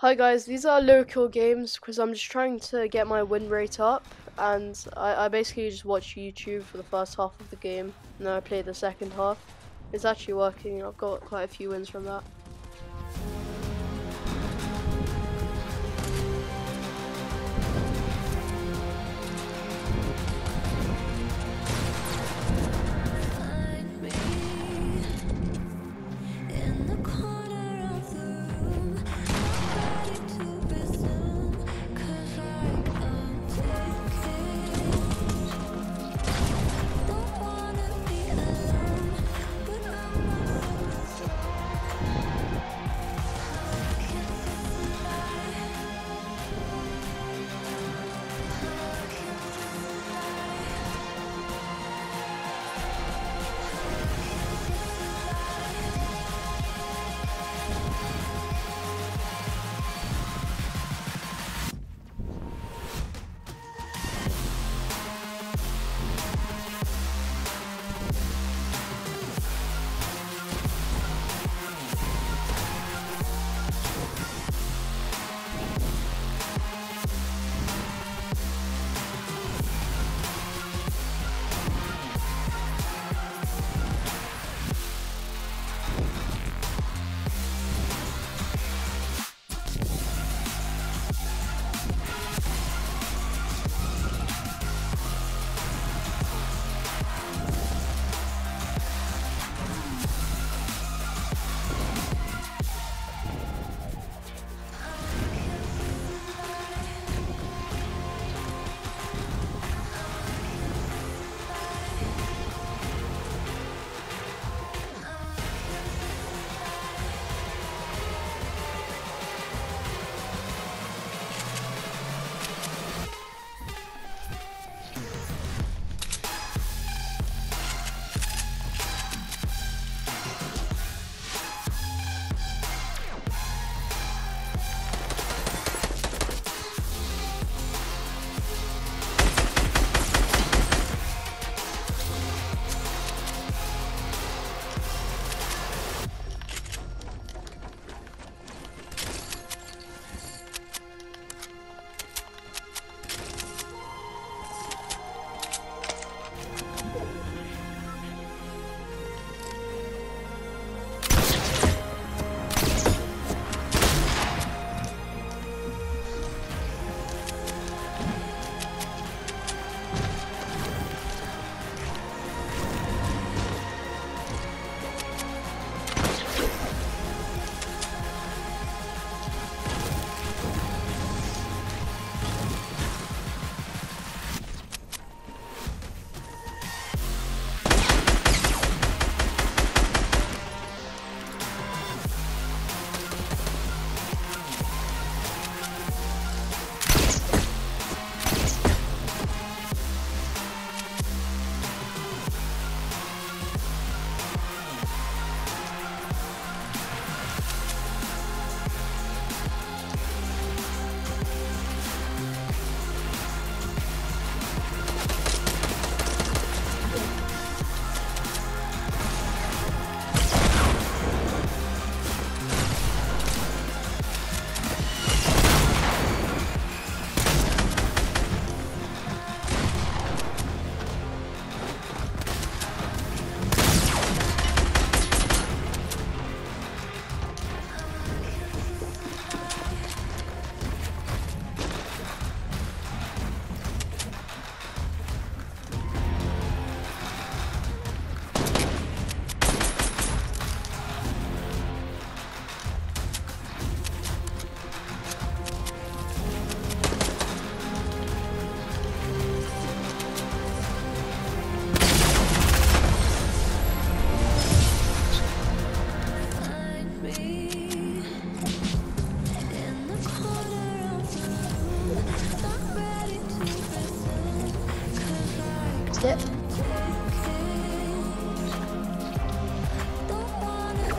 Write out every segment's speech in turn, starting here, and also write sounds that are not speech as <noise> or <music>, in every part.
Hi guys, these are kill games because I'm just trying to get my win rate up and I, I basically just watch YouTube for the first half of the game and then I play the second half. It's actually working, I've got quite a few wins from that.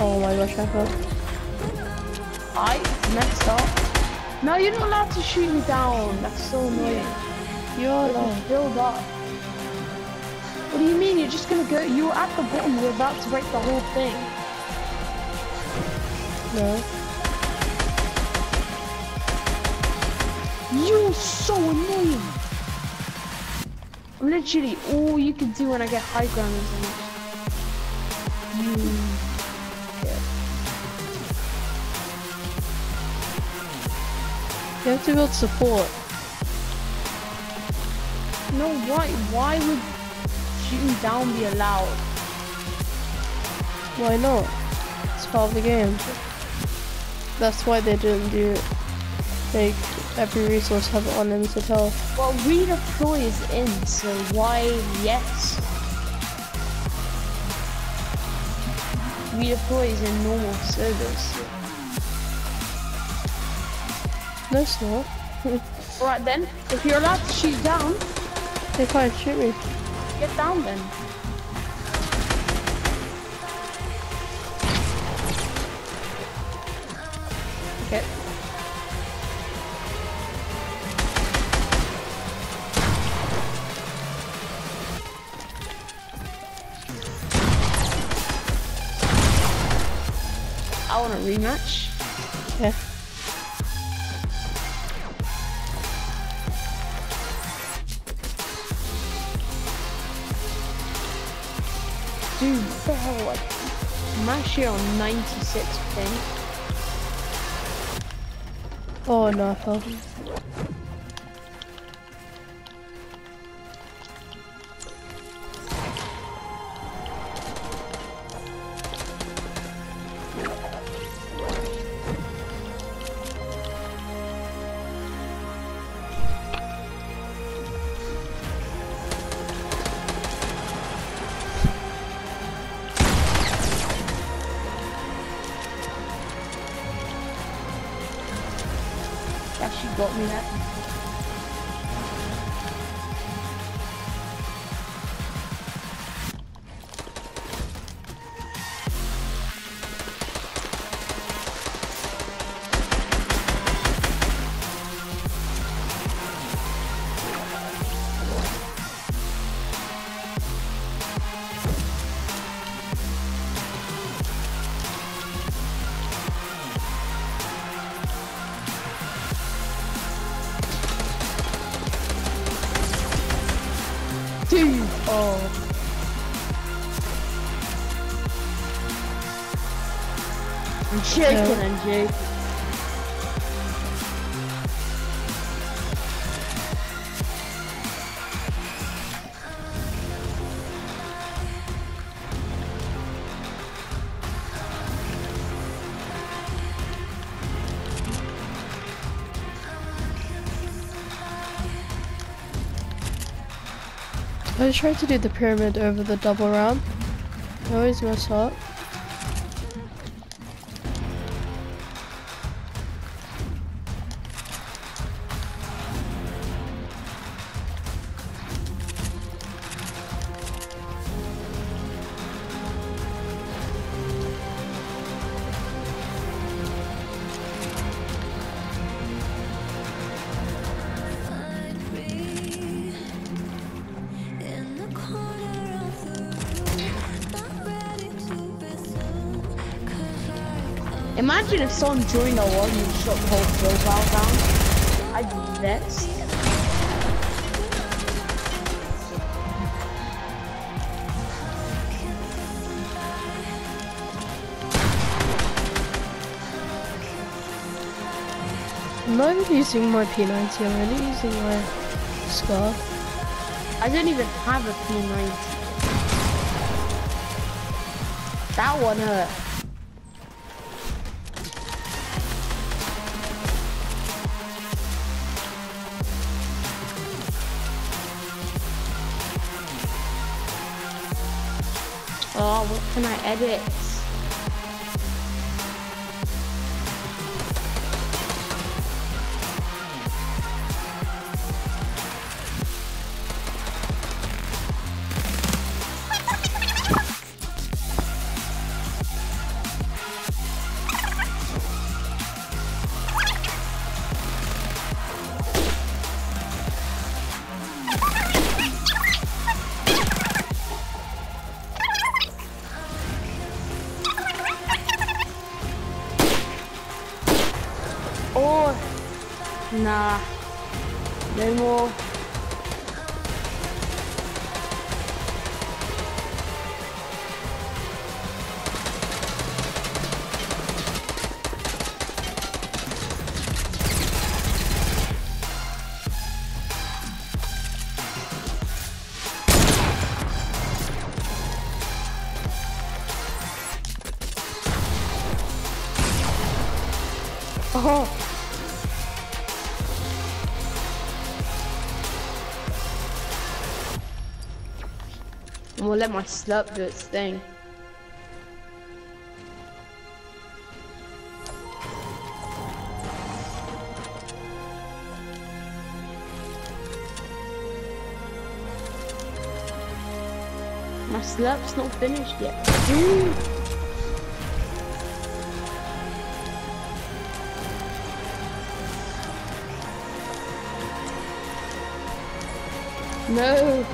Oh my gosh, I thought. I messed up. No, you're not allowed to shoot me down. That's so annoying. You're alone. Build up. What do you mean? You're just gonna go? You were at the bottom. You're about to break the whole thing. No. You're so annoying. I'm literally all you can do when I get high ground is You have to build support. No, why? Why would shooting down be allowed? Why not? It's part of the game. That's why they didn't do it. Like every resource have it on unlimited health. Well, redeploy is in, so why yes? Redeploy is in normal servers. No, it's not. Right then, if you're allowed to shoot down, They can't shoot me. get down then. Okay. I want a rematch. Yeah. I'm actually on 96 ping. Oh no, I fell. Actually got me that. I'm shaking and joking. I tried to do the pyramid over the double ramp. I always mess up. Imagine if someone joined our one and shot the whole profile down. I'd be vexed. I'm not using my P90, I'm only using my scar. I don't even have a P90. That one hurt. Oh, what can I edit? Oh, nah. No more. I'm gonna let my slurp do its thing. My slurp's not finished yet. <gasps> No